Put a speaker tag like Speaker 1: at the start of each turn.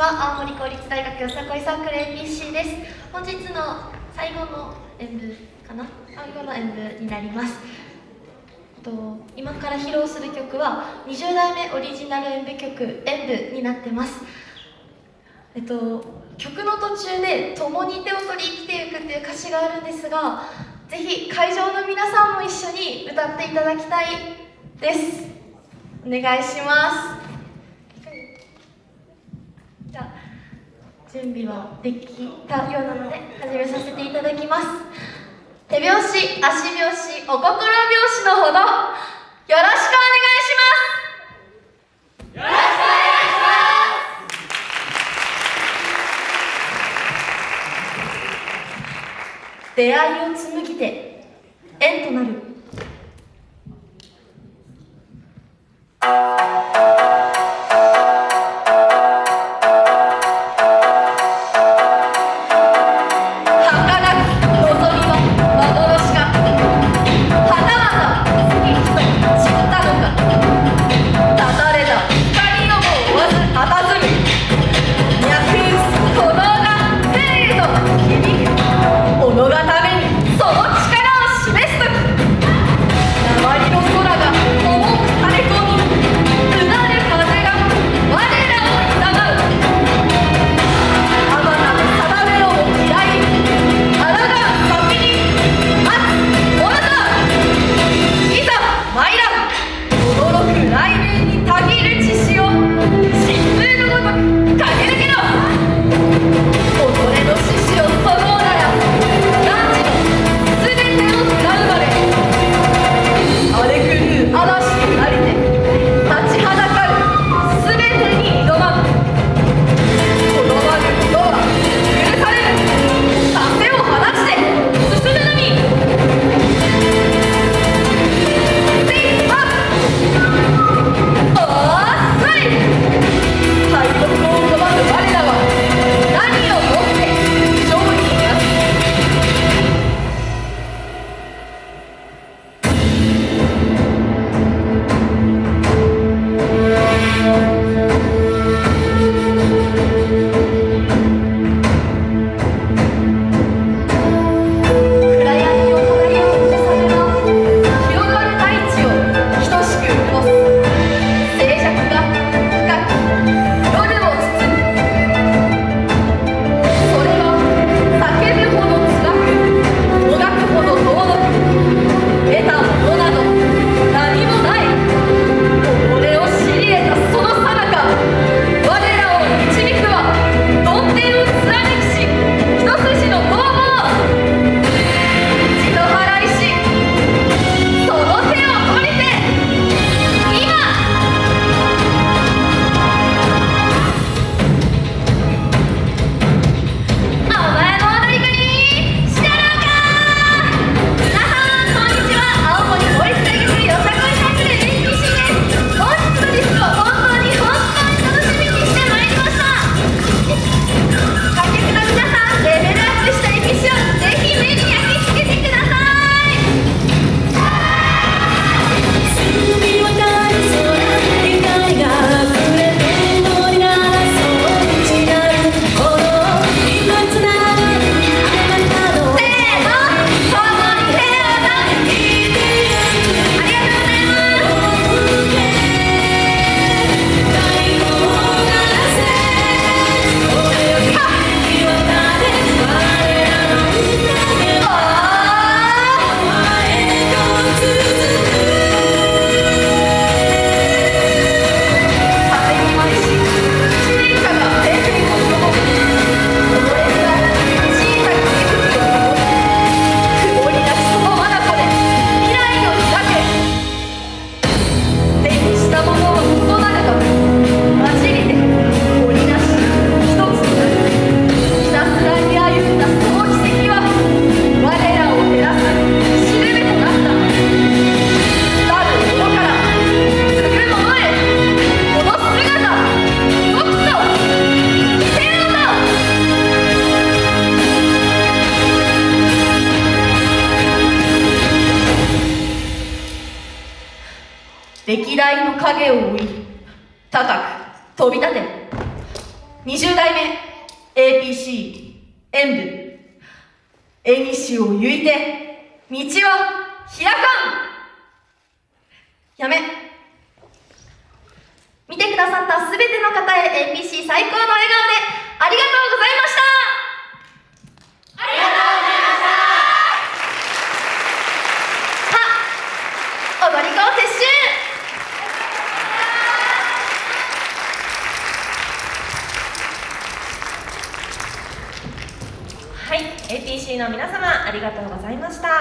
Speaker 1: は青森公立大学よさこいサークル APC です。本日の最後の演舞かな？最後の演舞になります。と今から披露する曲は20代目オリジナル演舞曲「演舞」になってます。えっと曲の途中で「共に手を取り生きていく」っていう歌詞があるんですがぜひ会場の皆さんも一緒に歌っていただきたいです。お願いします。準備はできたようなので始めさせていただきます。手拍子足拍子お心拍子のほどよろしくお願いします。よろしくお願いします。出会いを歴代の影を追い高く飛び立て。20代目 APC 演舞縁西をゆいて道を開かんやめ。見てくださったすべての方へ APC 最高の笑顔でありがとうございましたありがとうございましたは踊り子撤
Speaker 2: TC の皆様ありがとうございました。